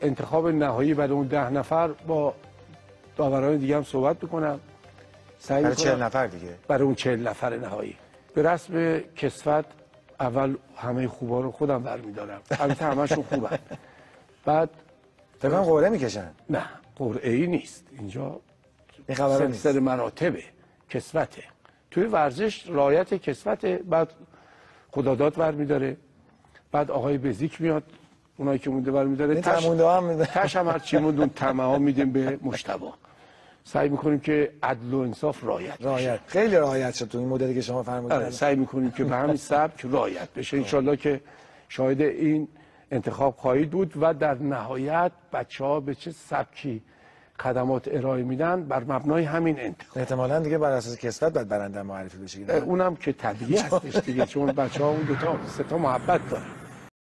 انتخاب نهایی برای اون ده نفر با داوران دیگه هم صحبت بکنم سعی برای چهل نفر دیگه؟ برای اون چهل نفر نهایی. به رسم کسفت اول همه خوبا رو خودم برمیدارم. البته همشون خوبن. بعد فکر قوره می‌کشن. نه قرعه ای نیست. اینجا این خبر نیست سلسله مراتبه کسوته. توی ورزش رایت کسوته بعد خداداد برمیداره. بعد آقای بزیک میاد. اونایی که مونده برمیداره این تش هم میده تش هم هرچی موند اون تمه ها میدیم به مشتبه سعی می‌کنیم که عدل و انصاف رایت بشه. رایت خیلی رایت شد تو این مدلی که شما آره، فرمودید سعی می‌کنیم که به همین سبک رایت بشه. انشالله که شاهد این انتخاب خواهید بود و در نهایت بچه ها به چه سبکی خدمات ارائه میدن بر مبنای همین انتخاب. احتمالاً دیگه بر اساس کسفت باید برنده معرفی بشه. اونم که طبیعی هستش دیگه چون بچه ها اون دو تا سه تا محبت دارن.